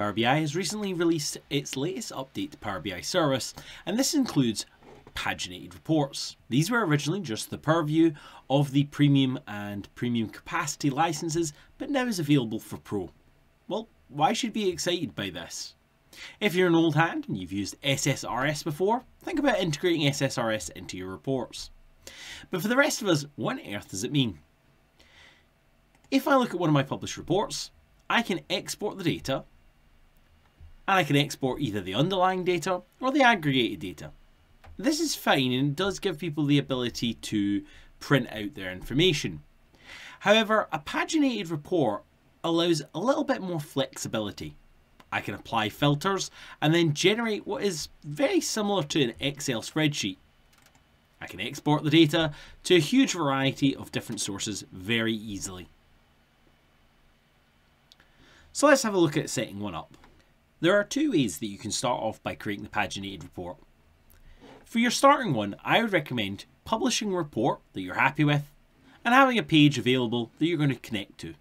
Power BI has recently released its latest update to Power BI service, and this includes paginated reports. These were originally just the purview of the premium and premium capacity licenses, but now is available for Pro. Well, why should be excited by this? If you're an old hand and you've used SSRS before, think about integrating SSRS into your reports. But for the rest of us, what on earth does it mean? If I look at one of my published reports, I can export the data and I can export either the underlying data or the aggregated data. This is fine and does give people the ability to print out their information. However, a paginated report allows a little bit more flexibility. I can apply filters and then generate what is very similar to an Excel spreadsheet. I can export the data to a huge variety of different sources very easily. So let's have a look at setting one up. There are two ways that you can start off by creating the paginated report. For your starting one, I would recommend publishing a report that you're happy with and having a page available that you're going to connect to.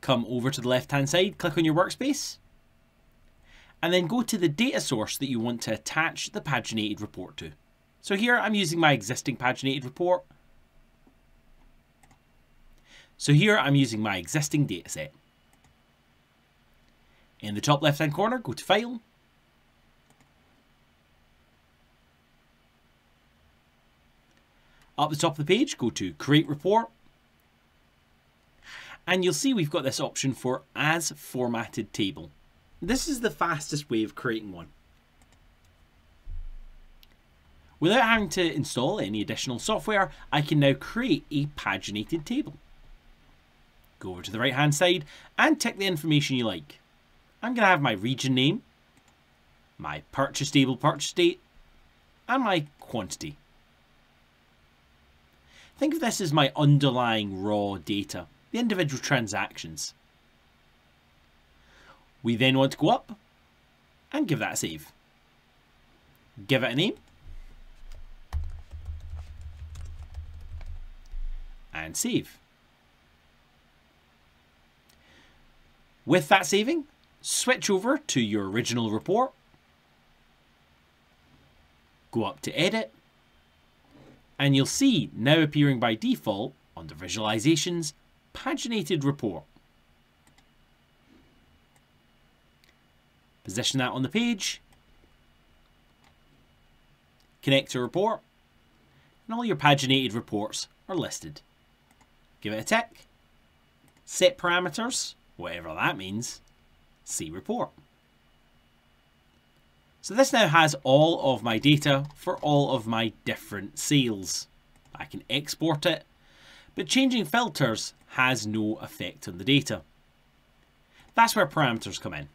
Come over to the left hand side, click on your workspace, and then go to the data source that you want to attach the paginated report to. So here I'm using my existing paginated report. So here I'm using my existing dataset. In the top left hand corner, go to File. Up the top of the page, go to Create Report. And you'll see we've got this option for As Formatted Table. This is the fastest way of creating one. Without having to install any additional software, I can now create a paginated table. Go over to the right hand side and tick the information you like. I'm going to have my region name, my purchase table purchase date, and my quantity. Think of this as my underlying raw data, the individual transactions. We then want to go up and give that a save. Give it a name. And save. With that saving, switch over to your original report, go up to edit, and you'll see now appearing by default under visualizations, paginated report. Position that on the page, connect to report, and all your paginated reports are listed. Give it a tick, set parameters, whatever that means, see report. So this now has all of my data for all of my different sales. I can export it, but changing filters has no effect on the data. That's where parameters come in.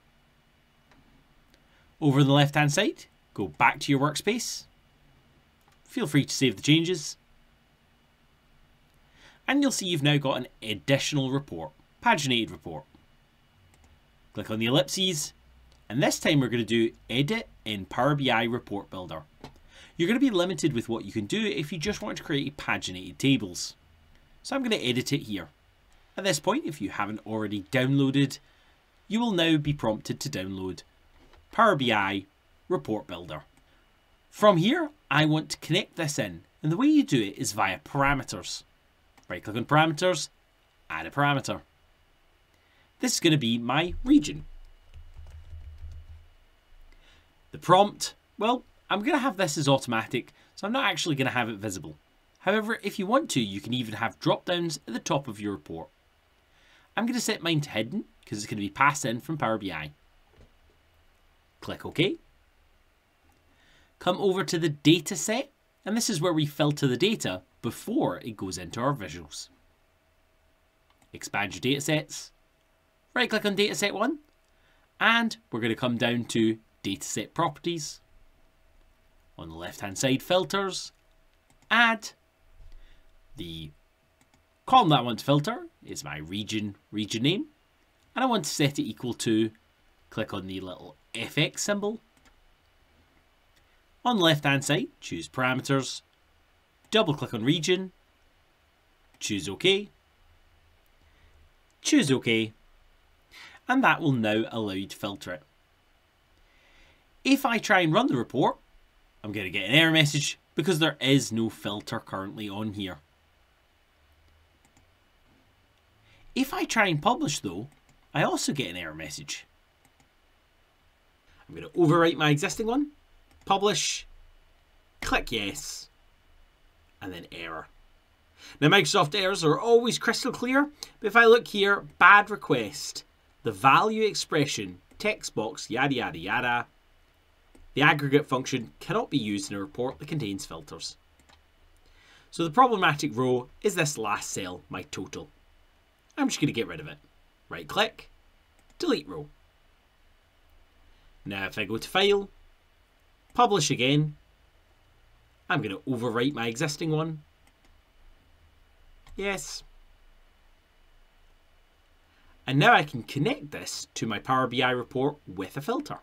Over on the left hand side, go back to your workspace. Feel free to save the changes. And you'll see you've now got an additional report, paginated report. Click on the ellipses, and this time we're going to do Edit in Power BI Report Builder. You're going to be limited with what you can do if you just want to create paginated tables. So I'm going to edit it here. At this point, if you haven't already downloaded, you will now be prompted to download Power BI Report Builder. From here, I want to connect this in, and the way you do it is via parameters. Right click on parameters, add a parameter. This is going to be my region. The prompt, well, I'm going to have this as automatic, so I'm not actually going to have it visible. However, if you want to, you can even have drop downs at the top of your report. I'm going to set mine to hidden because it's going to be passed in from Power BI. Click OK. Come over to the data set, and this is where we filter the data before it goes into our visuals. Expand your data sets, right click on dataset 1 and we're going to come down to dataset properties. On the left hand side filters, add the column that I want to filter is my region, region name. And I want to set it equal to, click on the little FX symbol. On the left hand side choose parameters, double click on region, choose OK, choose OK and that will now allow you to filter it. If I try and run the report, I'm going to get an error message because there is no filter currently on here. If I try and publish though, I also get an error message. I'm going to overwrite my existing one, publish, click yes, and then error. Now Microsoft errors are always crystal clear, but if I look here, bad request, the value expression, text box, yada yada yada, the aggregate function cannot be used in a report that contains filters. So the problematic row is this last cell, my total. I'm just going to get rid of it. Right click, delete row. Now if I go to file, publish again, I'm going to overwrite my existing one. Yes. And now I can connect this to my Power BI report with a filter.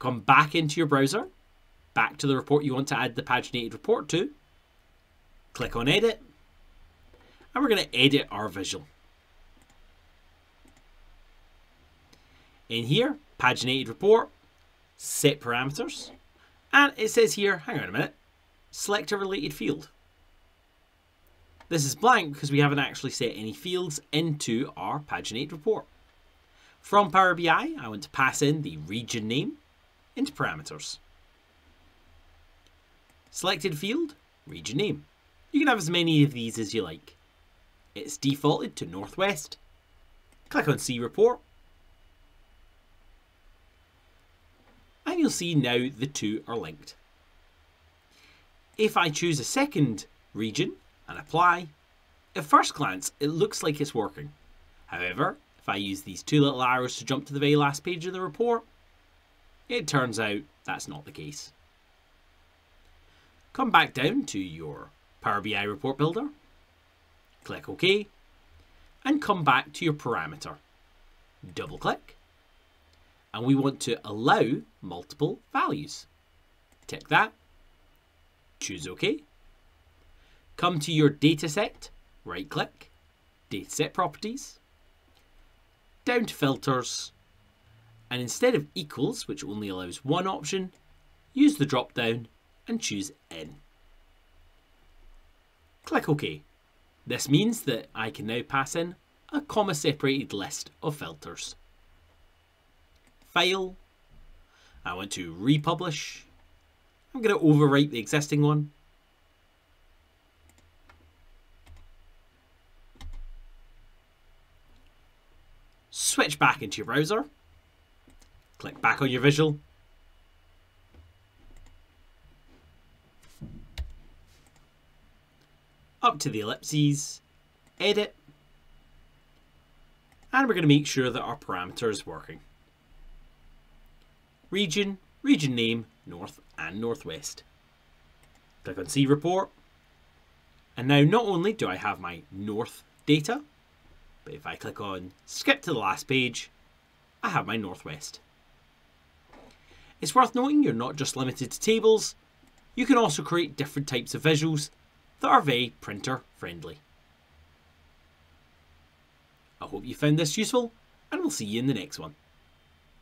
Come back into your browser, back to the report you want to add the paginated report to, click on edit, and we're going to edit our visual. In here, paginated report, set parameters, and it says here, hang on a minute, select a related field. This is blank because we haven't actually set any fields into our paginate report. From Power BI, I want to pass in the region name into parameters. Selected field, region name. You can have as many of these as you like. It's defaulted to Northwest. Click on See Report and you'll see now the two are linked. If I choose a second region and apply, at first glance it looks like it's working. However, if I use these two little arrows to jump to the very last page of the report, it turns out that's not the case. Come back down to your Power BI Report Builder, click OK, and come back to your parameter. Double click, and we want to allow multiple values. Tick that, choose OK. Come to your dataset, right click, dataset properties, down to filters, and instead of equals, which only allows one option, use the drop down and choose In. Click OK. This means that I can now pass in a comma separated list of filters. File. I want to republish. I'm going to overwrite the existing one. Switch back into your browser. Click back on your visual. Up to the ellipses. Edit. And we're going to make sure that our parameter is working region, region name, north and northwest. Click on See Report. And now not only do I have my north data, but if I click on Skip to the last page, I have my northwest. It's worth noting you're not just limited to tables, you can also create different types of visuals that are very printer friendly. I hope you found this useful and we'll see you in the next one.